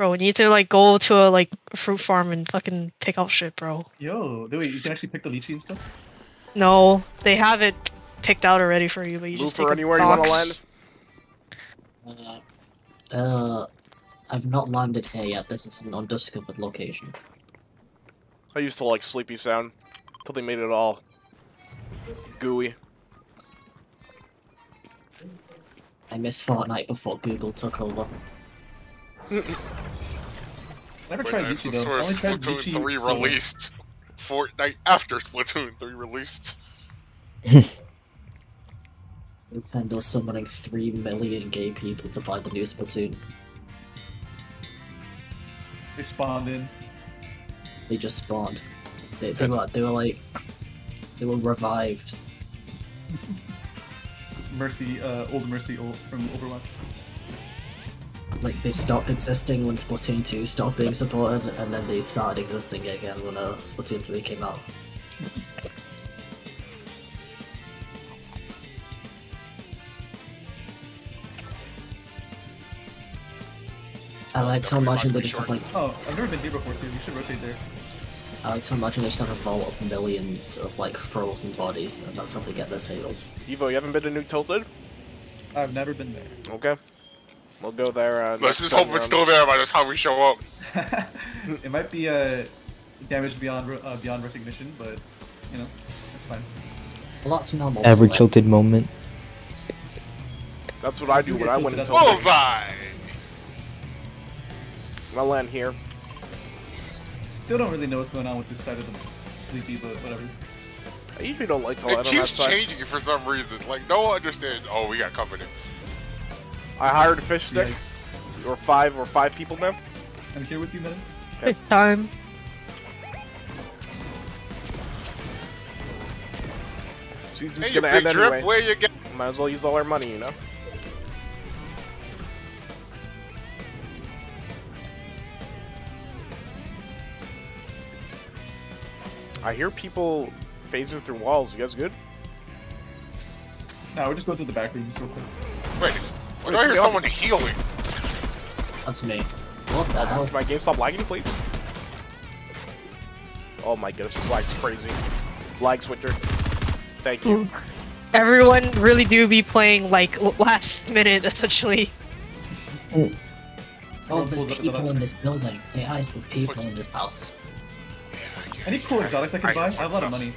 Bro, we need to like go to a like fruit farm and fucking pick out shit, bro. Yo, wait, you can actually pick the lychee and stuff? No, they have it picked out already for you, but you Move just for take a anywhere you want to box. land. Uh, uh, I've not landed here yet. This is an undiscovered location. I used to like Sleepy Sound until they made it all gooey. I missed Fortnite before Google took over. Never tried that's lychee though. I only tried Splatoon lychee 3 solo. released. Fortnite after Splatoon 3 released. Nintendo summoning three million gay people to buy the new Splatoon. They spawned in. They just spawned. They, they were they were like they were revived. Mercy, uh, old Mercy old, from Overwatch. Like they stopped existing when Splatoon 2 stopped being supported, and then they started existing again when uh, Splatoon 3 came out. I like to imagine they just have like Oh, I've never been here before too. We should rotate there. I like to imagine they just have a vault of millions of like frozen bodies, and that's how they get their sales. Evo, you haven't been to New Tilted? I've never been there. Okay. We'll go there. Uh, Let's just hope it's still there by the time we show up. it might be uh, damage beyond uh, beyond recognition, but you know, that's fine. Well, that's normal. Every for, like, tilted moment. That's what I do when I went into Tilted, Bullseye! I land here. Still don't really know what's going on with this side of the sleepy, but whatever. I usually don't like to It land on that keeps changing for some reason. Like, no one understands. Oh, we got company. I hired a fish stick. Yikes. Or five or five people now. I'm here with you, man. Good time. Season's Hey, gonna big end drip, anyway. where you get? Might as well use all our money, you know? I hear people phasing through walls. You guys good? No, we're just going through the back rooms real quick. Wait, Wait, I hear stay someone healing. That's me. What the hell? Can my game stop lagging, please? Oh my goodness, this lag's crazy. Lag switcher. Thank you. Everyone really do be playing like last minute essentially. Oh, Everyone there's pulls up the people in this building. Hey, guys, there's people in this house. Any cool exotics I can buy? I have a lot of money.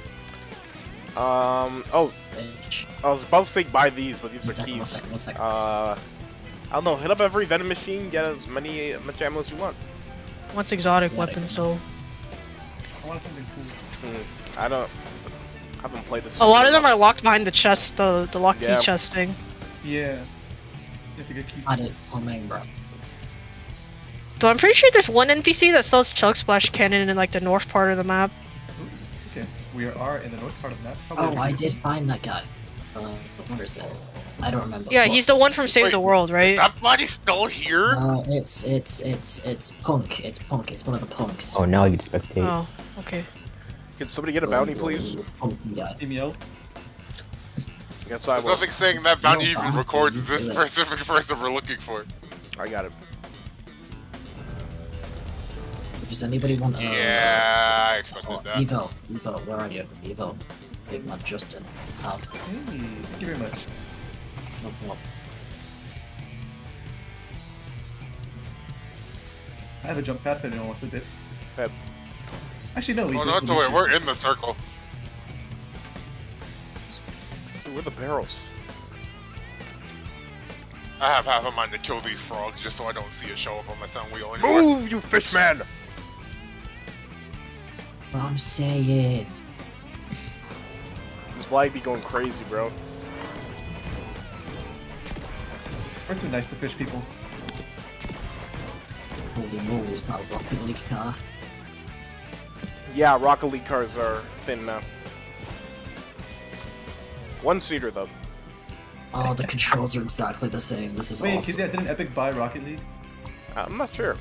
Um, oh, Bitch. I was about to say buy these, but these One are second, keys. second, one second. Uh, I don't know, hit up every venom machine, get as many much ammo as you want. What's exotic Yeah, weapons I though? I want something cool. Hmm, I don't, haven't played this. A lot of them are locked behind the chest, the the lock key chest thing. Yeah. You have to get keys. I did. Oh man, bro. So I'm pretty sure there's one NPC that sells chug splash cannon in like the north part of the map. Ooh, okay, we are in the north part of the map. Oh, I did find that guy. Uh, where is it? I don't remember. Yeah, What- he's the one from Save Wait, the World, right? That body still here? Uh, it's it's it's it's punk. It's punk. It's one of the punks. Oh, now you can spectate. Oh, okay. Can somebody get a bounty, please? Punk guy. Email. Yes, I There's will. nothing saying that bounty No, even records this specific person we're looking for. I got it. Does anybody want? Uh, Yeah, I Oh, that. Evo, Evo, where are you? Evo, Big Man Justin, have. Hey, thank you very much. No, no. I have a jump pad if anyone wants to dip. Pad. Actually, no. we Oh, just no, it's released wait, we're in the circle. Ooh, where are the barrels? I have half a mind to kill these frogs just so I don't see a show up on my sound wheel anymore. Move, you fish man! But I'm saying, This lag be going crazy, bro. We're too nice to fish people. holy moly, is that a Rocket League car? Yeah, Rocket League cars are thin now. One seater though. Oh, the controls are exactly the same. This is Wait, awesome. Kizia, didn't Epic buy Rocket League? I'm not sure.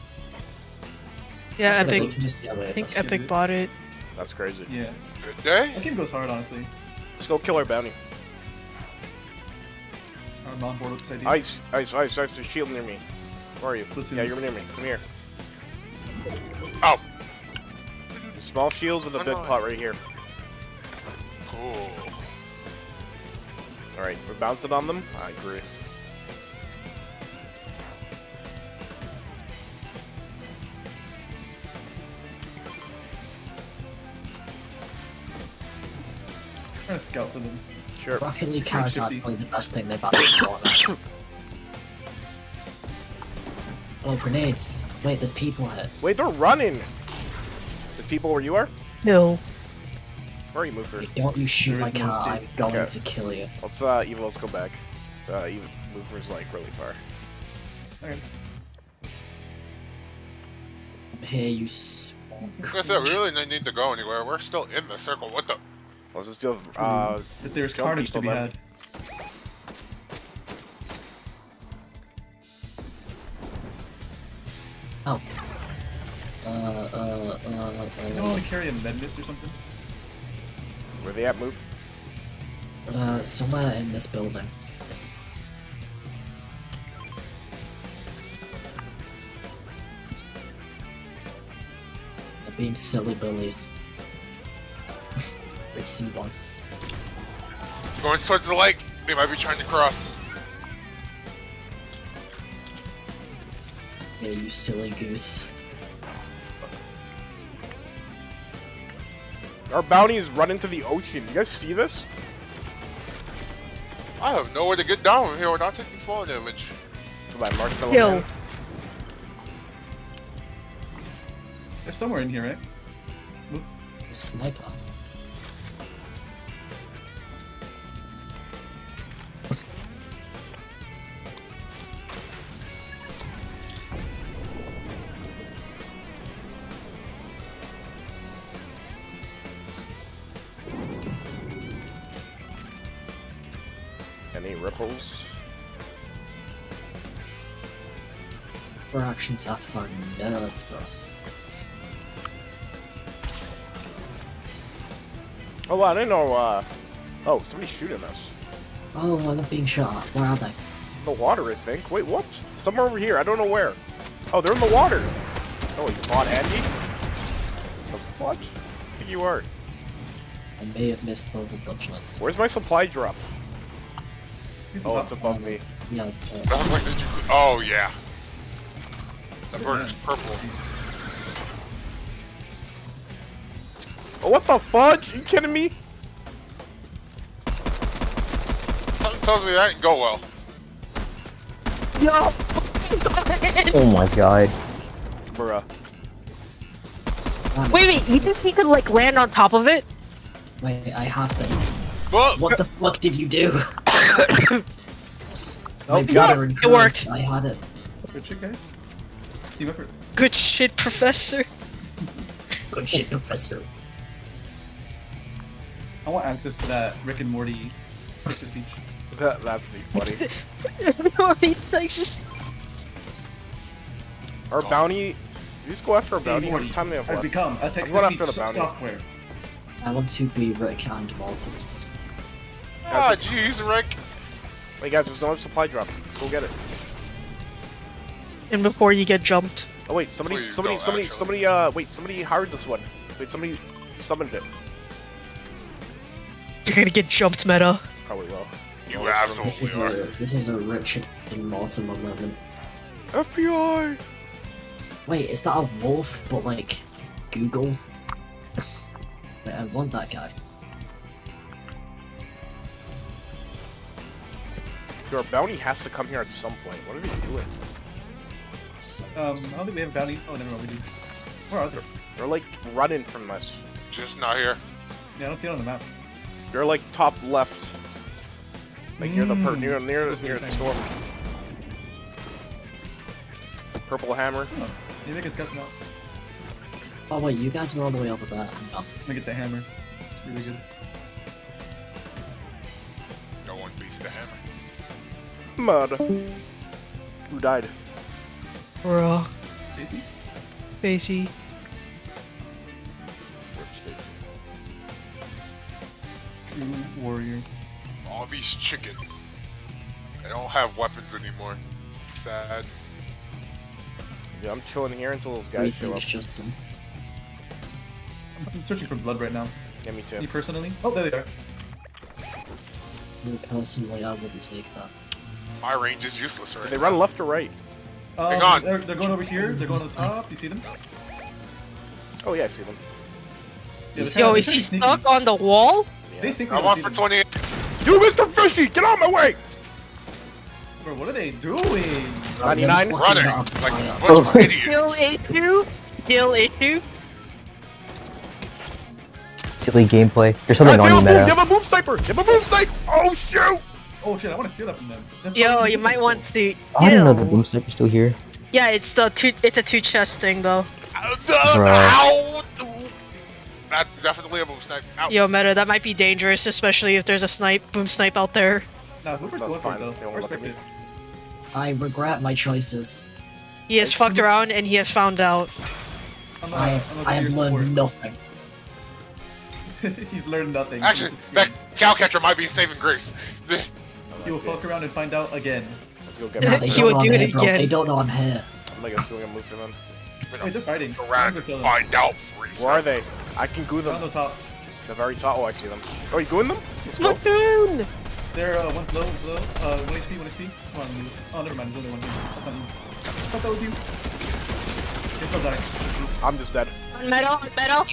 Yeah, I Epic. we can just get away I think. Epic bought it. That's crazy. Yeah. Good day? That game goes hard, honestly. Let's go kill our bounty. I'm on board with this idea. Ice, ice, ice, ice. There's a shield near me. Where are you? Platoon. Yeah, you're near me. Come here. Oh, Small shields and a Oh, big pot right here. cool. Alright, we're bouncing on them? I agree. I'm trying to scout for them. Sure. Rocket League cars are shifty. probably the best thing they've had in Fortnite. oh, grenades. Wait, there's people here. Wait, they're running! There's people where you are? No. Where are you, Moopher? Wait, don't you shoot There my is no car, I'm escape. going Okay. to kill you. Let's, uh, Evo, let's go back. Uh, Evo, Moopher's, like, really far. Okay. I'm here, you small I said, we really didn't need to go anywhere. We're still in the circle. What the? Let's just do, uh, If there's carnage to be then. had. Oh. Uh, uh, uh, You don't uh, want to carry a med mist or something? where they at, Moof? uh, somewhere in this building. They're being silly bullies. I see one. Going towards the lake. They might be trying to cross. Yeah, you silly goose. Our bounty is running to the ocean. You guys see this? I have nowhere to get down here without taking fall damage. Goodbye, Marshmallow Yo. Man. They're somewhere in here, right? Sniper. Any ripples? Our are for nerds, bro. Oh, I didn't know, uh... Oh, somebody's shooting us. Oh, I'm not being shot. Where are they? In the water, I think. Wait, what? Somewhere over here. I don't know where. Oh, they're in the water. Oh, you bought Andy? The fuck? I think you are. I may have missed both of those shots. Where's my supply drop? It's Oh, up. it's above me. Yeah, it's, I like, you? Oh yeah. That bird is purple. Oh, what the fudge? you kidding me? Something tells me that didn't go well. Yo. Oh my god. Bruh. man, wait, it's- wait. You think he could like land on top of it? Wait, I have this. But What the fuck did you do? Oh, My God. It encouraged- worked. I had it. Good shit, guys. Team effort. Good shit, Professor. Good shit, Professor. I want access to that Rick and Morty text speech. That, that'd be funny. Our bounty... You just go after our bounty. How much time do they have I've left? become a text going speech after the bounty. software. I want to be Rick and Morty. ah, jeez, Rick. Wait, guys, there's another supply drop. Go get it. and before you get jumped. Oh, wait, somebody, Please somebody, somebody, actually. somebody, uh, wait, somebody hired this one. Wait, somebody summoned it. You're gonna get jumped, meta. Probably will. You Oh, This absolutely is are. a this is a Richard and Mortimer moment. FBI! Wait, is that a wolf? But like, Google. Wait, I want that guy. Your bounty has to come here at some point. What are they doing? Um, I don't think we have bounties. Oh, never mind, we do. Where are they? They're like running from us. Just not here. Yeah, I don't see it on the map. They're like top left. Like near the per Mm, near near supposed near the the storm. Purple hammer. Oh, maybe I can scout them out. Oh wait, you guys are all the way over there. Hang on. Let me get the hammer. It's really good. Mud. Who died? Bruh. Stacy? Spacey. True warrior. All these chicken. They don't have weapons anymore. Sad. Yeah, I'm chilling here until those guys Everything show up. is just um, I'm searching for blood right now. Yeah, me too. Me personally. Oh, there they are. me personally, I wouldn't take that. My range is useless right They now. run left or right? Um, Hang on. They're, they're going over here. They're going to the top. You see them? Oh yeah, I see them. Yeah, Yo, is he stuck on the wall? They think I'm don't on for them. 28. You, Mr. Fishy, get out of my way! Bro, what are they doing? 99? Running Up, like high a bunch of Oh. idiots. Skill issue? Skill issue? Silly gameplay. There's something they, on have you, a boom, Meta. have a boom sniper! They have a boom snipe! Oh shoot! Oh shit, I want to steal that from them. That's Yo, you might want to. I didn't know the Ew. boom sniper's still here. Yeah, it's the two. It's a two chest thing though. The- Bro. Ow! That's definitely a boom snipe. Ow. Yo, meta, that might be dangerous, especially if there's a snipe, boom snipe out there. Nah, Hooper's going for fine. though. I look at respect me. it. I regret my choices. He has fucked around and he has found out. I'm not, I I'm have, I have learned support. nothing. He's learned nothing. from Actually, his that experience. cowcatcher might be saving grace. He will fuck around and find out again. Let's go get Yeah, my They He don't do it here, again. They don't know I'm here. I'm like I'm doing a move for them. Wait, they're fighting. Go I'm around gonna and kill find out, freeze. Where are they? I can goo They're on them. the top. The very top. Oh, I see them. Oh, you gooing them? Let's go. Splatoon! They're uh, one's low, one's low. Uh, one HP, one HP. Come on, move. Oh, never mind. There's only one here. That's not you. I thought that was you. You're still dying. I'm just dead. On metal, on metal.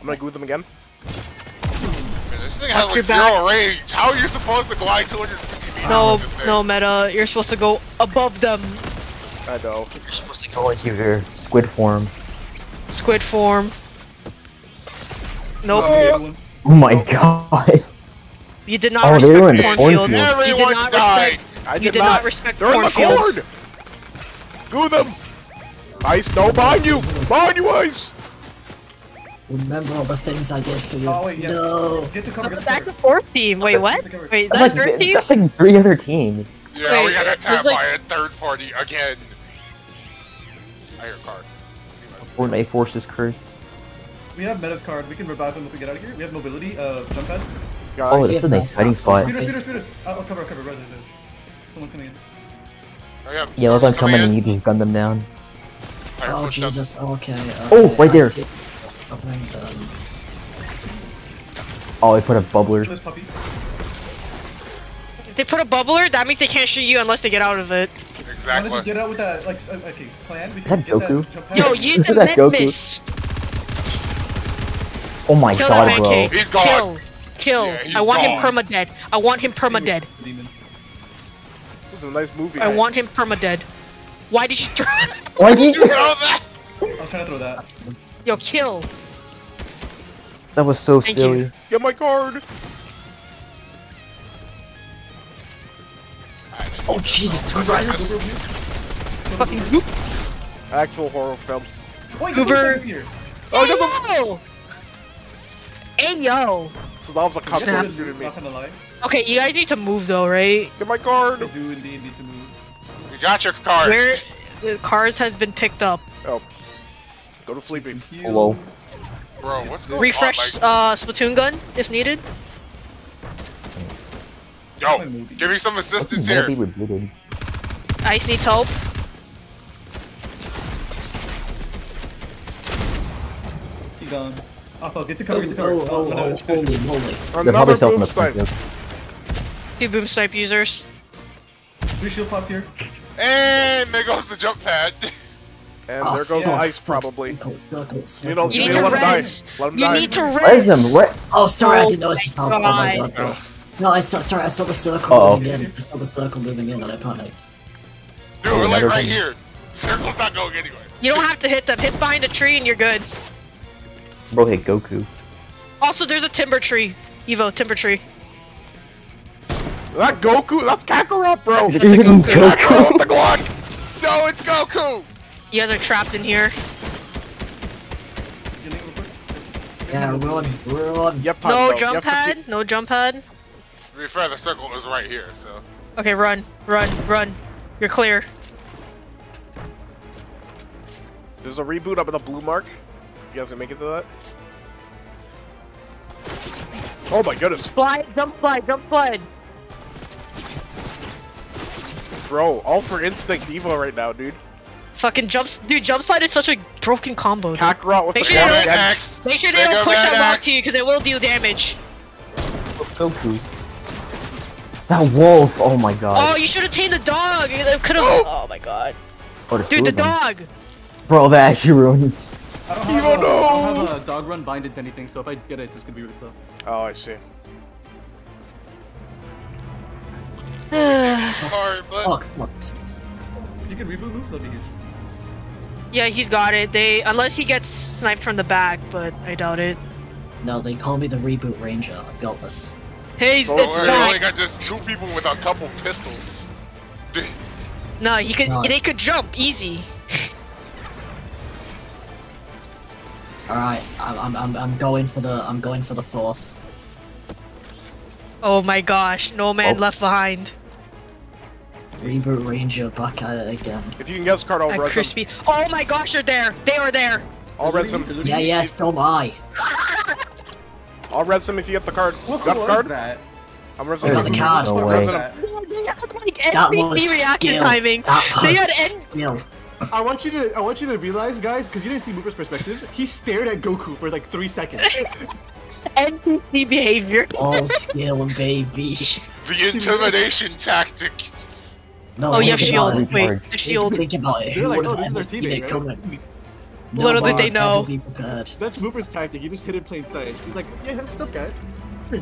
I'm gonna goo them again. Man, this thing has Watch like your zero range. How are you supposed to glide 250 feet? No, with this thing? no, meta. You're supposed to go above them. I know. You're supposed to go into your squid form. Squid form. Nope. Oh, the. Oh my god. You did not Oh, they were in respect the cornfield. cornfield. You did Everyone not died. respect. I You did, did not respect They're in the cornfield. corn! Goo them! Ice, no, behind you! Behind you, Ice! Remember all the things I did for you. Oh, wait, yeah. No. Get to cover, get to That's cover. the fourth team. Wait, what? Get to cover. Wait, That's like, third team? that's like three other teams. Yeah, Wait, we got attacked like- by a third party again. I hear a card. Fortnite Forces curse. We have Meta's card. We can revive him if we get out of here. We have mobility. Uh, jump pad. Guys, Oh, this is a nice hiding spot. Shooters, shooters, shooters. I'll, I'll cover, cover. Someone's coming in. Oh, yeah, Yeah, let them come in in. and you just gun them down. Oh. Jesus. Okay. okay. Oh, right there. I see. Okay, Oh, I put a bubbler. They put a bubbler. That means they can't shoot you unless they get out of it. Why don't you Exactly. get out with that, like, okay, plan? We Is that Goku? That. Yo, use the Is that med Goku? miss. Oh my Kill god, bro. man, He's gone. Kill. Kill. Yeah, I want him gone. perma dead. I want him perma dead. This is a nice movie. I want him perma dead. Why did you throw Why did You you? know that? I was trying to throw that. Yo, kill. That was so Thank silly. you. Get my card! oh Jesus. Two guys. Fucking goop. Actual horror film. Wait, Goober. Goober's here. Oh, I got yo! Hey yo! So that was a cop Snap. that shooting me. Not gonna lie. Okay, you guys need to move though, right? Get my card! I do indeed need to move. You got your card. Where the cars has been picked up. Oh. Go to sleeping. Hello. Bro, what's going Refresh on? uh Splatoon gun if needed. Yo, give me some assistance can Meta be here. rebooted? Ice needs help. He's gone. Alpha, get to cover, Oh, get to cover. oh, oh, I'm oh, holy, holy. They're Another boom in the snipe. Two boom snipe users. Three shield pots here. And there goes the jump pad. And Oh, there goes fuck. Ice, probably. You know, You you need to let him die. Let him You die. need to Res res. them, what? Oh, sorry, I Oh didn't notice his health. Oh my God. god. No, I saw. Sorry, I saw the circle Uh-oh. moving in. I saw the circle moving in, and I panicked. Dude, Oh, we're like right here. Circle's not going anywhere. You don't have to hit them. Hit behind a tree and you're good. Bro hit Goku. Also, there's a timber tree. Evo, timber tree. That Goku, that's Kakarot, bro! Is it using Goku? the Glock! No, it's Goku! You guys are trapped in here. Healing real quick. Yeah, run, run. You have time, No though. You jump have pad. No jump pad. To be fair, the circle is right here, so. Okay, run, run, run. You're clear. There's a reboot up at the blue mark. If you guys can make it to that. Oh my goodness. Fly, jump slide, jump slide. Bro, all for instinct Evo right now, dude. Fucking jumps, dude. Jump slide is such a broken combo. Dude. Kakarot with Make the sure one they don't- again. Make sure they Mega don't push that wall Axe. to you because it will deal damage. Goku. That wolf! Oh my god. Oh, you should have tamed the dog. It could have. Oh my god, Oh, dude, the them. dog. Bro, that actually ruined. I don't Evo, have, a, I no! don't have a dog run binded to anything, so if I get it, it's just gonna be really slow. Oh, I see. Hard, but Fuck, fuck. You can reboot move, that'd be huge. Yeah, he's got it. They unless he gets sniped from the back, but I doubt it. No, they call me the reboot ranger. I got this. Hey, So it's we we're only got just two people with a couple pistols. No, he could. No. They could jump easy. All right, I'm, I'm, I'm, I'm going for the, I'm going for the fourth. Oh my gosh, no man Oh. left behind. Reboot ranger back at it again. If you can get this card, I'll That res him. crispy. Oh my gosh, they're there. They were there. I'll res him. Yeah, yeah, so am I. I'll res him if you get the card. What Got the card? that? I'm res I got him. the card. No What way. was that? They had like That MVP was reaction skill. timing. That They was had N- skill. I want you to I want you to realize, guys, because you didn't see Moopher's perspective. He stared at Goku for like three seconds. NPC behavior. All skill, baby. the intimidation tactic. No, Oh, you have think shield. about. Wait, Hard. the shield. Think. They're Who like, would oh, have this is our teammate, right? No Little did they know. That's Moopher's tactic. You just hit in plain sight. He's like, yeah, what's up, guys?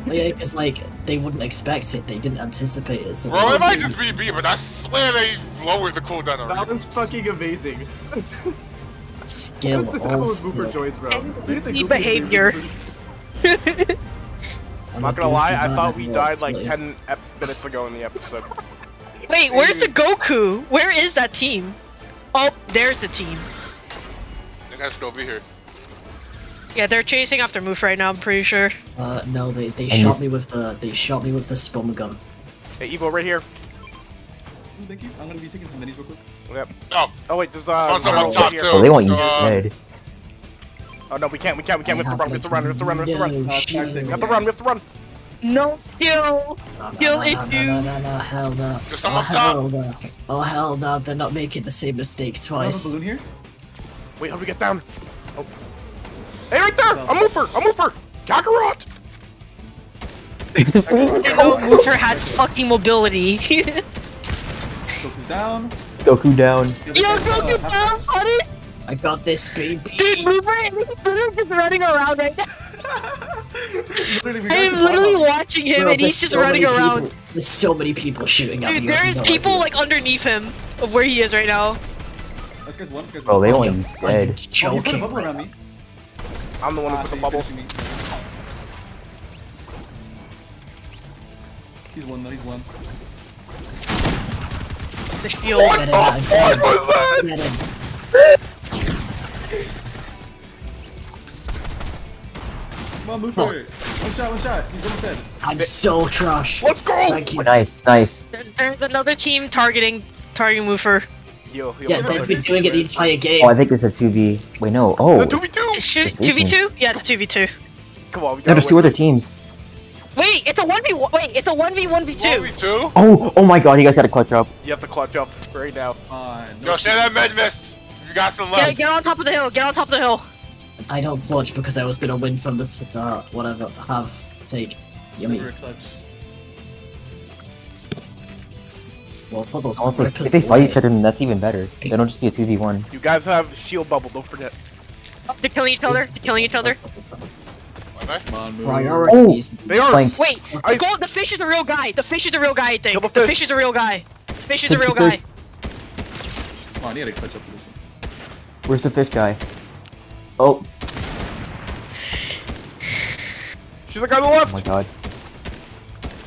Yeah, because like they wouldn't expect it. They didn't anticipate it. So Bro, they it might just be me, but I swear they lowered the cooldown That already. was fucking amazing. What skill. is this all happen with skill. Moopher joins, bro? NPC Look at the behavior. behavior. I'm not gonna lie, I thought we died Like like 10 ep minutes ago in the episode. Wait, where's the Goku? Where is that team? Oh, there's the team. They gotta still be here. Yeah, they're chasing after Moof right now. I'm pretty sure. Uh, no, they they And shot this- me with the they shot me with the spum gun. Hey, Evo, right here. Ooh, Thank you. I'm gonna be taking some minis real quick. Yep. Oh, Oh wait, there's uh. Found someone Evo top here. two. Oh, they want you So, uh, dead. Oh no, we can't, we can't, we can't. We have to run, we have to run, we have to run, we have to run. We have to run, we have to run. No kill. No, no, Kill no, it, no, no, dude. no, no, no, hell no. There's Oh hell no. Oh hell no, they're not making the same mistake I have a twice. balloon here. Wait, how do we get down? Oh. Hey, right there! I'm over! I'm over! Kakarot! You know, has fucking mobility. Yo, Goku's down. Goku down. Yo, Goku, down, honey. I got this, baby. Dude, Moopher is just running around right now. Literally, I am literally the watching him Bro, and he's just so running around. People, there's so many people shooting at Dude, me. I there's no people idea. like underneath him of where he is right now. This guy's one. This guy's Bro, one. they Oh, want you you're dead. Oh, put a bubble around me. I'm the one who Ah, put so the bubble. finishing me. He's one though. He's one. The shield. Get him, I What was that? Come on, move forward. One shot. One shot. He's almost dead. I'm so trash. Let's go! Thank you. Nice, nice. There's, there's another team targeting targeting Moopher. Yo, yo, Yeah, they've been doing it the entire game. Oh, I think it's a 2v. Wait, no. Oh. The 2v2! Shoot, It's two v two? Yeah, it's two v two. Come on, we gotta there's two other teams. Wait, it's a one v one. Wait, it's a one v one v two. 1v2? Oh, oh my god, you guys gotta clutch up. You have to clutch up right now. Uh, no Yo, share that med mist. You got some Get, left. get on top of the hill. Get on top of the hill. I don't clutch because I was gonna win from the start. Whatever. Have take. Yummy. Never a. Well, put those Also, if rippers they fight each other, then that's even better. They don't just be a 2v1. You guys have shield bubble, don't forget. They're killing each other. They're killing each other. Come on, move. They are! Flank. Wait, I- the, the fish is a real guy. The fish is a real guy. I think Kill the the fish. fish is a real guy. The fish is a real guy. fish. Come on, you gotta clutch up for this one. Where's the fish guy? Oh, She's the guy on the left. oh left! my god.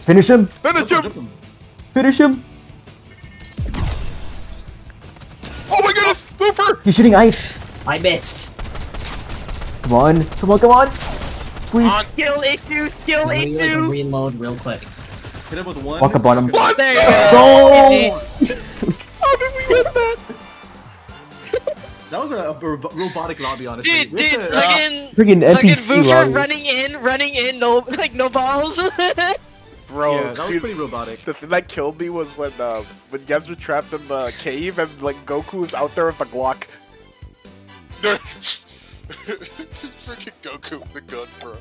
Finish him! Finish him! him. Finish him! Oh my goodness! Boofer! He's shooting ice! I missed. Come on, come on, come on! Please! On. Skill issue. Skill Reload, issue. reload real quick. Hit him with one. Walk up on him. What? There you Yes! go. Go! How did we win that? That was a, a robotic lobby, honestly. Dude, With dude, the- fucking, Freaking fucking NPC Voofer lobby. running in, running in, no, like no balls. Bro, yeah, that was pretty robotic. the thing that killed me was when uh, when you guys were trapped in the cave and like Goku was out there with the Glock. Freaking Goku with the gun, bro.